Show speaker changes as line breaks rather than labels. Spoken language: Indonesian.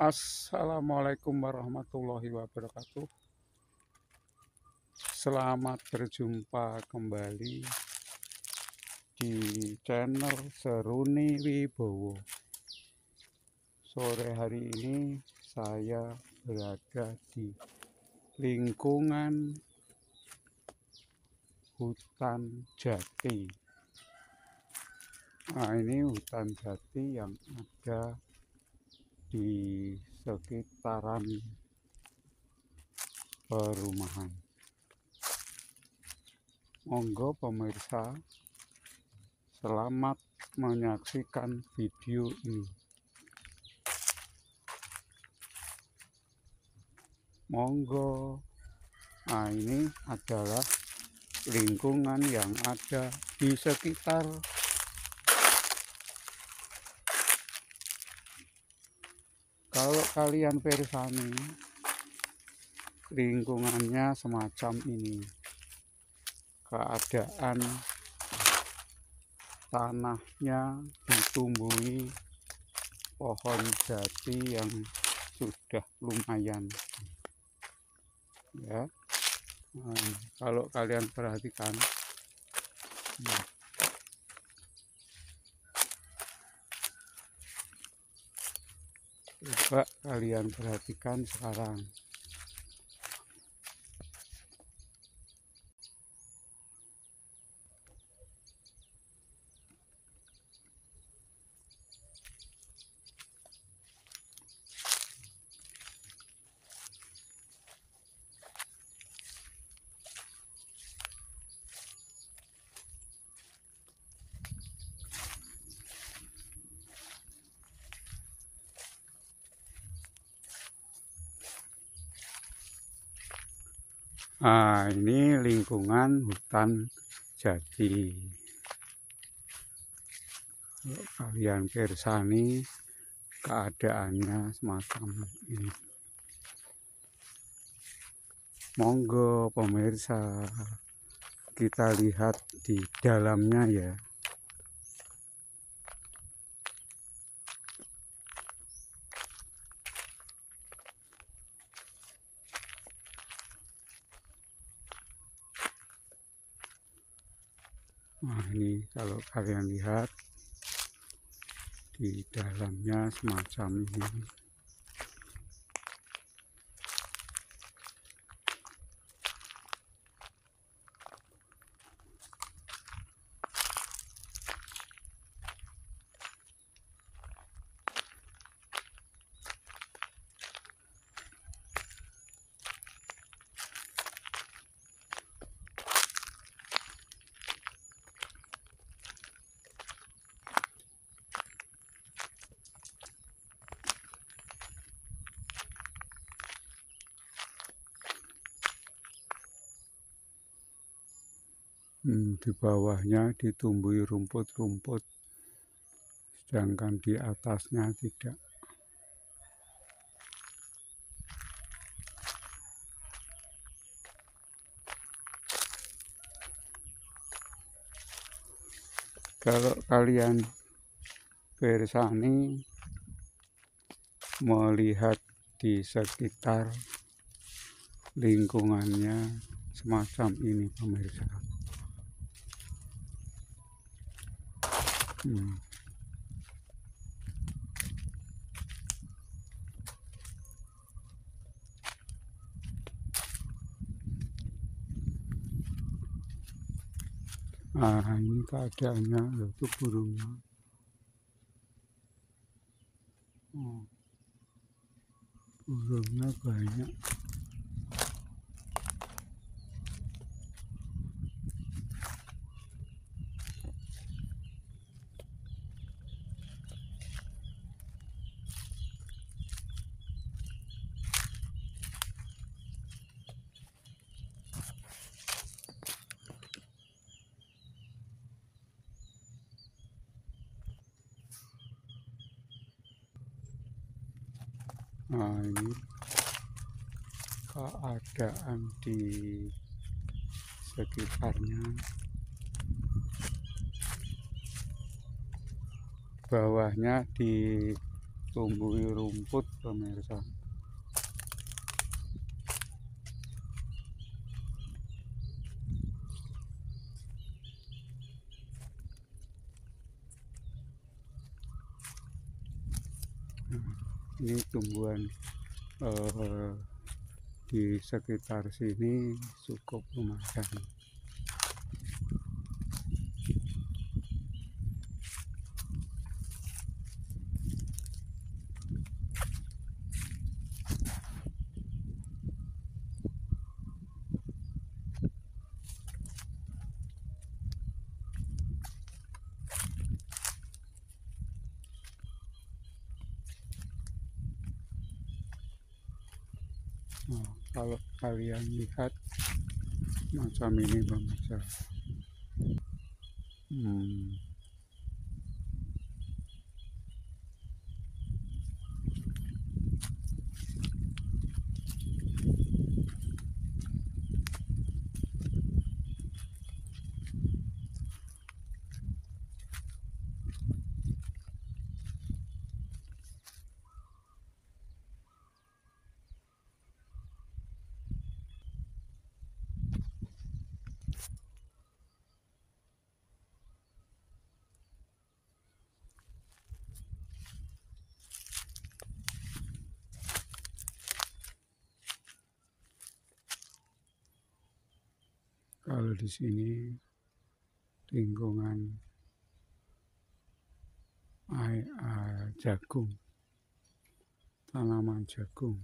Assalamualaikum warahmatullahi wabarakatuh. Selamat berjumpa kembali di channel Seruni Wibowo. Sore hari ini saya berada di lingkungan hutan jati. Nah, ini hutan jati yang ada di sekitaran perumahan. Monggo pemirsa, selamat menyaksikan video ini. Monggo, nah ini adalah lingkungan yang ada di sekitar kalau kalian persani lingkungannya semacam ini. Keadaan tanahnya ditumbuhi pohon jati yang sudah lumayan. Ya. Nah, kalau kalian perhatikan nah, coba kalian perhatikan sekarang Nah, ini lingkungan hutan jati. Kalau kalian persani keadaannya semacam ini. Monggo pemirsa kita lihat di dalamnya ya. Nah ini kalau kalian lihat di dalamnya semacam ini. Hmm, di bawahnya ditumbuhi rumput-rumput, sedangkan di atasnya tidak. Kalau kalian bersani melihat di sekitar lingkungannya semacam ini pemirsa. Hmm. Nah, ini keadaannya yaitu burungnya. Nah, ini keadaan di sekitarnya. Bawahnya di tumbuhi rumput pemirsa. Nah, ini tumbuhan eh, di sekitar sini cukup lumayan Nah, kalau kalian lihat macam ini pemirsa hmm. Kalau di sini lingkungan air, air jagung tanaman jagung